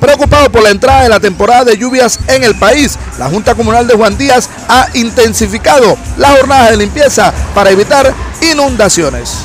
Preocupado por la entrada de la temporada de lluvias en el país, la Junta Comunal de Juan Díaz ha intensificado las jornadas de limpieza para evitar inundaciones.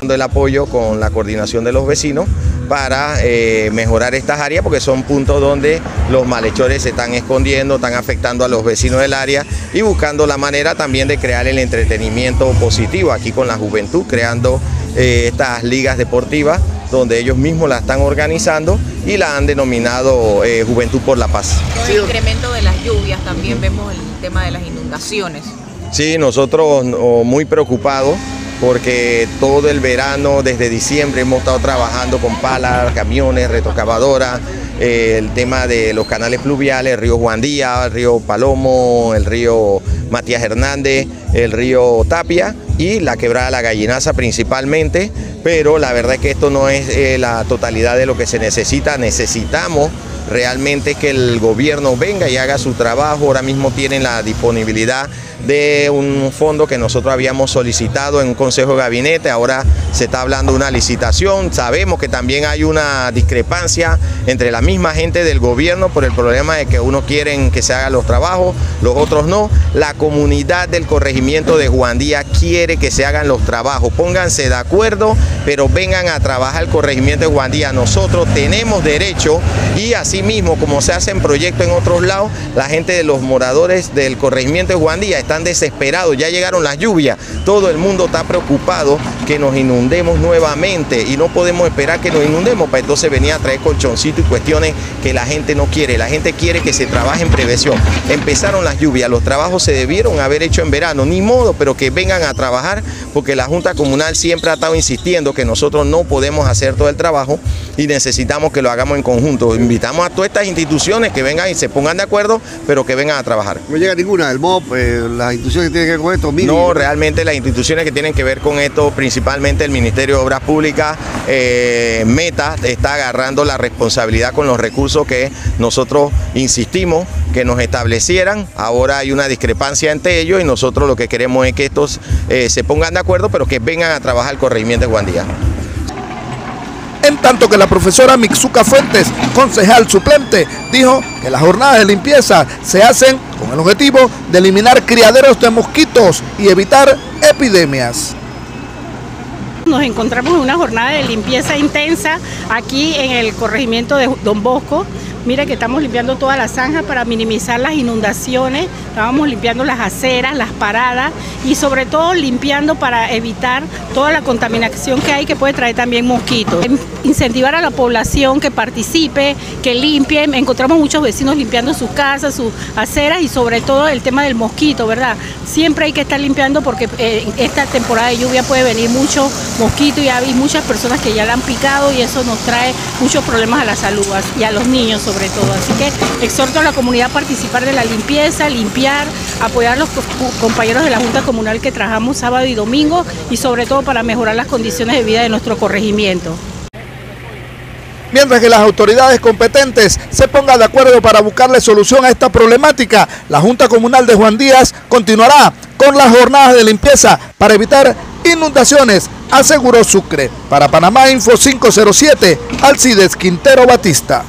El apoyo con la coordinación de los vecinos para eh, mejorar estas áreas porque son puntos donde los malhechores se están escondiendo, están afectando a los vecinos del área y buscando la manera también de crear el entretenimiento positivo aquí con la juventud, creando eh, estas ligas deportivas donde ellos mismos la están organizando y la han denominado eh, Juventud por la Paz. Con el incremento de las lluvias también vemos el tema de las inundaciones. Sí, nosotros muy preocupados porque todo el verano, desde diciembre, hemos estado trabajando con palas, camiones, retocavadoras, eh, el tema de los canales pluviales, el río Juandía, el río Palomo, el río Matías Hernández, el río Tapia y la quebrada La Gallinaza principalmente, pero la verdad es que esto no es eh, la totalidad de lo que se necesita, necesitamos realmente que el gobierno venga y haga su trabajo, ahora mismo tienen la disponibilidad de un fondo que nosotros habíamos solicitado en un consejo de gabinete, ahora se está hablando de una licitación, sabemos que también hay una discrepancia entre la misma gente del gobierno por el problema de que unos quieren que se hagan los trabajos, los otros no, la comunidad del corregimiento de Juan Díaz quiere que se hagan los trabajos, pónganse de acuerdo, pero vengan a trabajar el corregimiento de Juan Díaz, nosotros tenemos derecho y asimismo como se hacen proyectos en otros lados, la gente de los moradores del corregimiento de Juan Díaz están desesperados, ya llegaron las lluvias, todo el mundo está preocupado que nos inundemos nuevamente y no podemos esperar que nos inundemos. Para entonces venir a traer colchoncito y cuestiones que la gente no quiere, la gente quiere que se trabaje en prevención. Empezaron las lluvias, los trabajos se debieron haber hecho en verano, ni modo, pero que vengan a trabajar trabajar porque la Junta Comunal siempre ha estado insistiendo que nosotros no podemos hacer todo el trabajo y necesitamos que lo hagamos en conjunto. Invitamos a todas estas instituciones que vengan y se pongan de acuerdo, pero que vengan a trabajar. No llega ninguna, el MOP, eh, las instituciones que tienen que ver con esto, No, realmente las instituciones que tienen que ver con esto, principalmente el Ministerio de Obras Públicas, eh, Meta, está agarrando la responsabilidad con los recursos que nosotros insistimos que nos establecieran. Ahora hay una discrepancia entre ellos y nosotros lo que queremos es que estos eh, se pongan de acuerdo, pero que vengan a trabajar el corregimiento de Guandía en tanto que la profesora Mixuca Fuentes, concejal suplente, dijo que las jornadas de limpieza se hacen con el objetivo de eliminar criaderos de mosquitos y evitar epidemias. Nos encontramos en una jornada de limpieza intensa aquí en el corregimiento de Don Bosco, Mire que estamos limpiando toda la zanja para minimizar las inundaciones, estábamos limpiando las aceras, las paradas y sobre todo limpiando para evitar toda la contaminación que hay que puede traer también mosquitos. Incentivar a la población que participe, que limpie, encontramos muchos vecinos limpiando sus casas, sus aceras y sobre todo el tema del mosquito, ¿verdad? Siempre hay que estar limpiando porque eh, esta temporada de lluvia puede venir mucho mosquito y hay muchas personas que ya la han picado y eso nos trae muchos problemas a la salud y a los niños sobre todo. Así que exhorto a la comunidad a participar de la limpieza, apoyar a los compañeros de la Junta Comunal que trabajamos sábado y domingo y sobre todo para mejorar las condiciones de vida de nuestro corregimiento. Mientras que las autoridades competentes se pongan de acuerdo para buscarle solución a esta problemática, la Junta Comunal de Juan Díaz continuará con las jornadas de limpieza para evitar inundaciones, aseguró Sucre. Para Panamá Info 507, Alcides Quintero Batista.